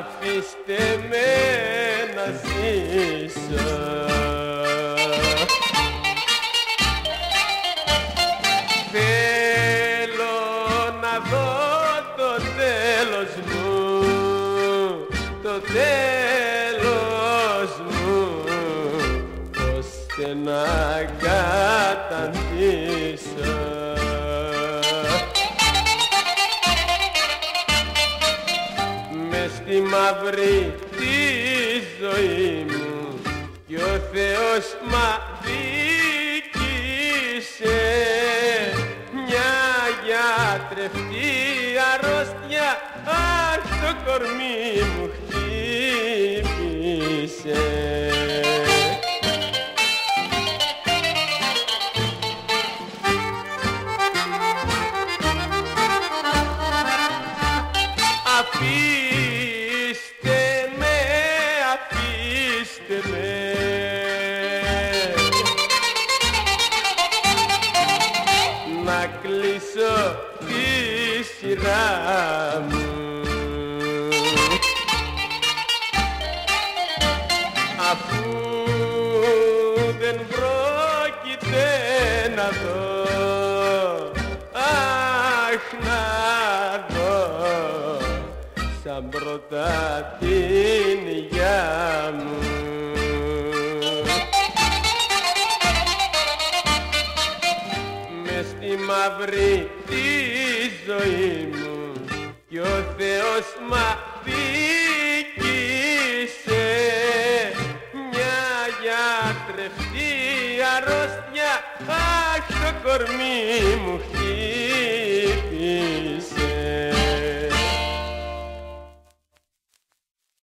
Αφήστε με να ζήσω τέλος μου ώστε να καταντήσω Μες στη μαύρη τη ζωή μου κι ο Θεός μ' αρρώστια αχ το κορμί μου χτύπησε. Αφήστε με, αφήστε με σειρά μου. Αφού δεν πρόκειται να δω Αχ να δω σαν πρώτα την μαύρη τη ζωή μου. Κι ο Θεός μ' αδίκησε. Μια γιατρευτή αρρώστια αχ το κορμί μου χτύπησε